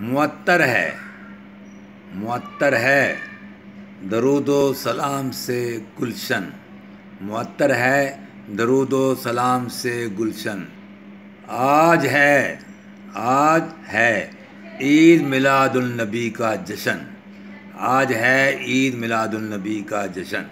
मुअत्तर है। मुअत्तर है। दरूद सलाम से गुलशन। मुअत्तर है। दरूद सलाम से गुलशन। आज है। आज है। ईद मिलादुलनबी का जश्न। आज है ईद मिलादुलनबी का जश्न।